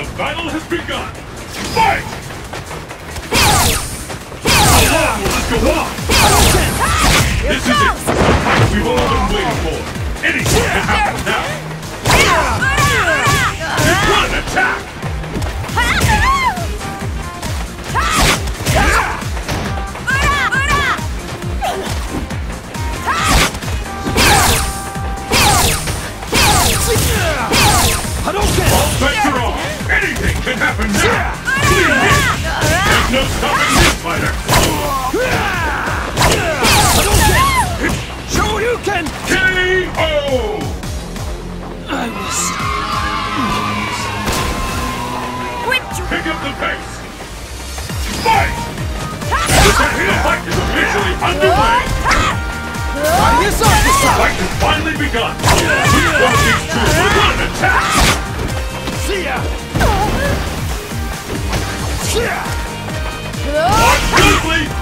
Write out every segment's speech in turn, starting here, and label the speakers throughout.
Speaker 1: The battle has begun! Fight! How long will this go on? This is it! The fight we've all been waiting for! Anything can happen now! One attack! All bets are off! Anything can happen now! Lead in! There's no stopping this fighter!
Speaker 2: Shoryuken!
Speaker 1: KO!
Speaker 2: I was...
Speaker 1: Pick up the pace! Fight! The fight is officially underway!
Speaker 2: Try this off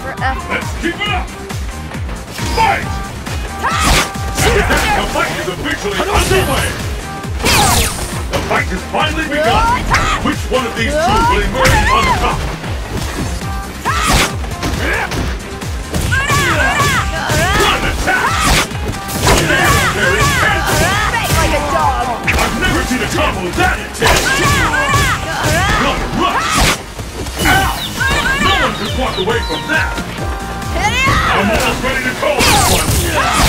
Speaker 3: A for effort.
Speaker 1: Let's keep it up! Fight! The fight is officially underway! The fight has finally begun! Which one of these two will emerge on top? Walk away from that! I'm almost ready to call this one!